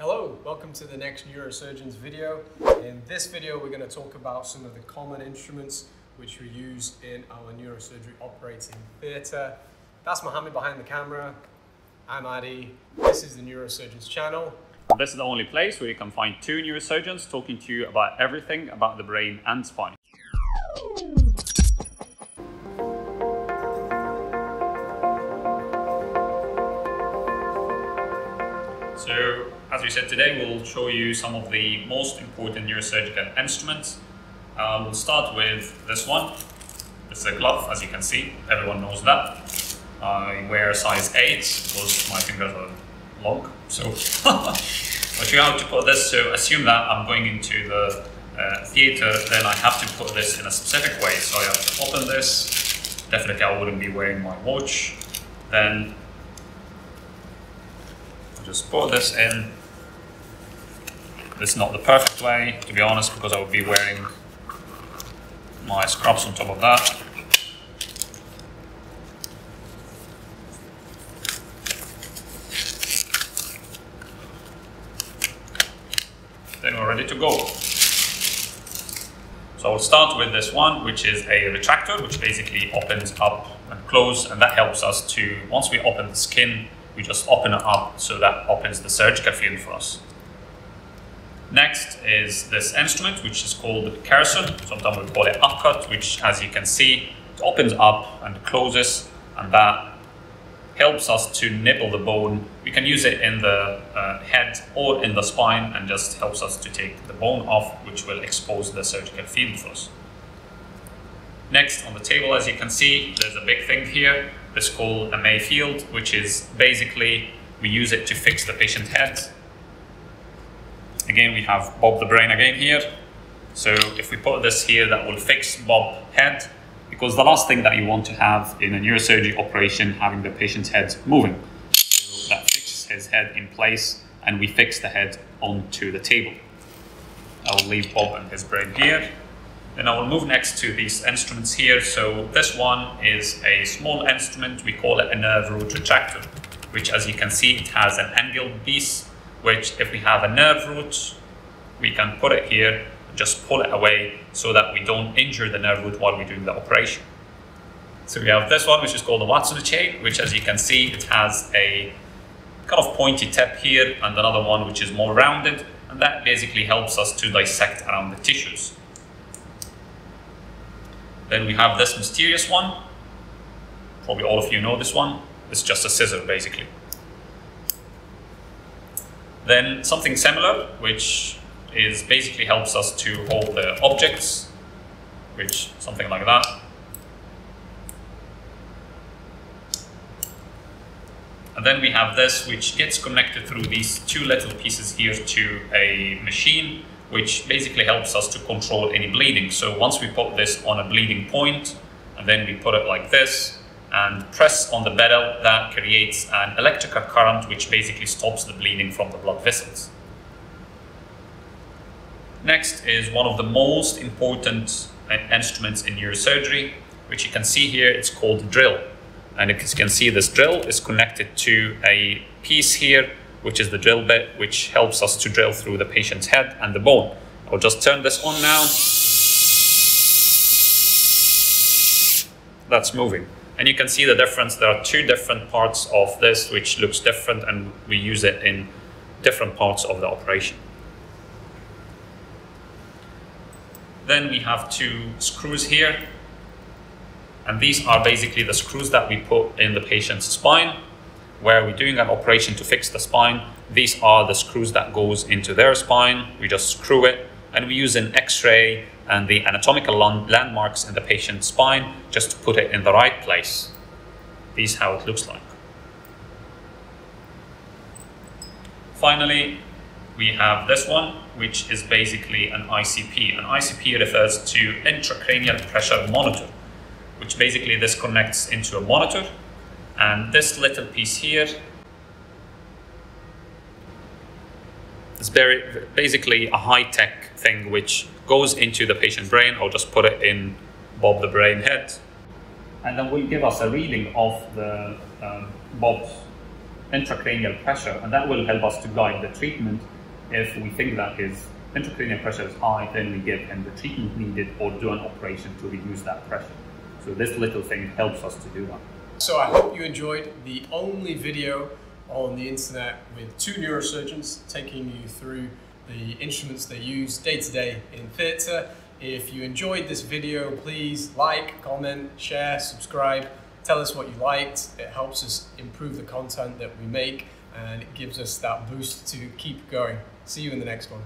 Hello, welcome to the next neurosurgeons video. In this video, we're going to talk about some of the common instruments which we use in our neurosurgery operating theatre. That's Mohammed behind the camera. I'm Adi. This is the Neurosurgeons channel. This is the only place where you can find two neurosurgeons talking to you about everything about the brain and spine. So, as we said today, we'll show you some of the most important neurosurgical instruments. Uh, we'll start with this one. It's a glove, as you can see. Everyone knows that. I wear size 8 because my fingers are long. So, I'll show you how to put this. So, assume that I'm going into the uh, theatre, then I have to put this in a specific way. So, I have to open this. Definitely, I wouldn't be wearing my watch. Then just put this in. It's not the perfect way, to be honest, because I would be wearing my scrubs on top of that. Then we're ready to go. So I'll start with this one, which is a retractor, which basically opens up and close, and that helps us to, once we open the skin, we just open it up so that opens the surgical field for us. Next is this instrument, which is called the Kerrison. Sometimes we call it upcut, which as you can see, it opens up and closes, and that helps us to nibble the bone. We can use it in the uh, head or in the spine and just helps us to take the bone off, which will expose the surgical field for us. Next on the table, as you can see, there's a big thing here. This is called a Mayfield, which is basically we use it to fix the patient's head. Again, we have Bob the brain again here. So if we put this here, that will fix Bob head, because the last thing that you want to have in a neurosurgery operation, having the patient's head moving. So that fixes his head in place, and we fix the head onto the table. I will leave Bob and his brain here. Then I will move next to these instruments here. So this one is a small instrument. We call it a nerve root retractor, which as you can see, it has an angled piece, which if we have a nerve root, we can put it here, just pull it away so that we don't injure the nerve root while we're doing the operation. So we have this one, which is called the Watson Cheyne, which as you can see, it has a kind of pointy tip here and another one which is more rounded. And that basically helps us to dissect around the tissues. Then we have this mysterious one. Probably all of you know this one. It's just a scissor, basically. Then something similar, which is basically helps us to hold the objects, which something like that. And then we have this, which gets connected through these two little pieces here to a machine, which basically helps us to control any bleeding. So once we put this on a bleeding point, and then we put it like this, and press on the pedal, that creates an electrical current, which basically stops the bleeding from the blood vessels. Next is one of the most important uh, instruments in neurosurgery, which you can see here, it's called drill. And as you can see, this drill is connected to a piece here which is the drill bit, which helps us to drill through the patient's head and the bone. I'll just turn this on now. That's moving. And you can see the difference. There are two different parts of this, which looks different, and we use it in different parts of the operation. Then we have two screws here. And these are basically the screws that we put in the patient's spine where we're doing an operation to fix the spine. These are the screws that goes into their spine. We just screw it and we use an x-ray and the anatomical landmarks in the patient's spine just to put it in the right place. This is how it looks like. Finally, we have this one, which is basically an ICP. An ICP refers to intracranial pressure monitor, which basically this connects into a monitor and this little piece here is basically a high-tech thing which goes into the patient brain. I'll just put it in Bob the brain head. And then will give us a reading of the um, Bob's intracranial pressure, and that will help us to guide the treatment. If we think that his intracranial pressure is high, then we give him the treatment needed or do an operation to reduce that pressure. So this little thing helps us to do that. So I hope you enjoyed the only video on the internet with two neurosurgeons taking you through the instruments they use day to day in theatre. If you enjoyed this video, please like, comment, share, subscribe. Tell us what you liked. It helps us improve the content that we make and it gives us that boost to keep going. See you in the next one.